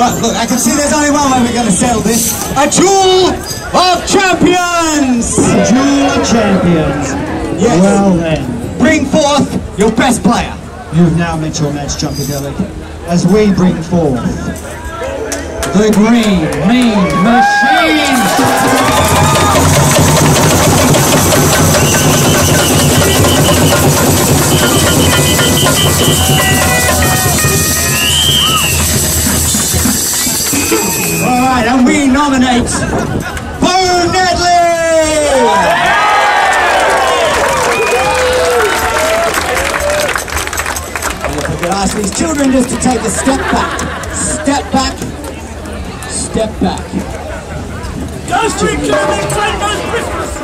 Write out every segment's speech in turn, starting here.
Right, look, I can see there's only one way we're going to settle this. A duel of champions! A duel of champions. Yes. Well then, Bring forth your best player. you've now met your match, Junkadelic, as we bring forth the Green Mean Machine. All right, and we nominate Bo Nedley! If I could ask these children just to take a step back, step back, step back. Go Street Clubbing, Rainbow's Christmas!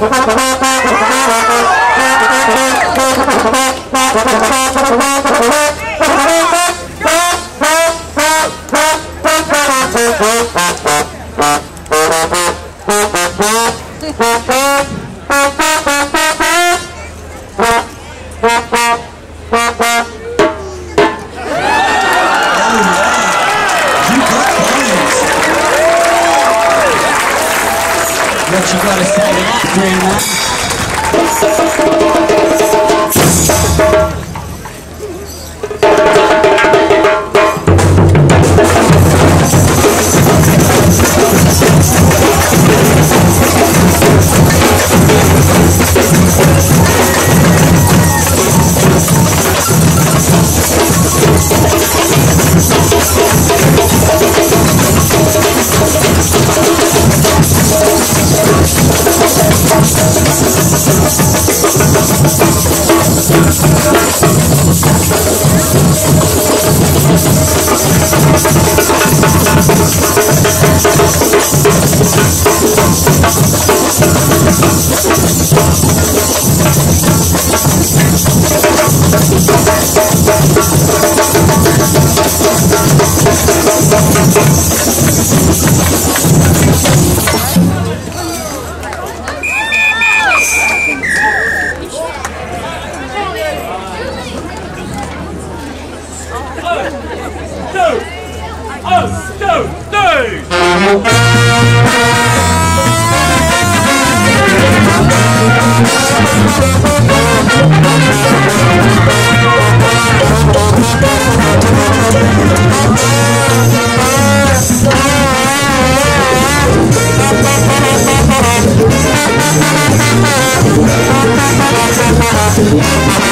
Thank. What you gotta say? to that, Grandma? Two!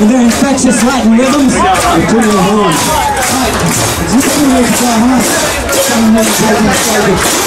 With their infectious Latin rhythms. We're doing the horns. You still need to go home. Someone needs to take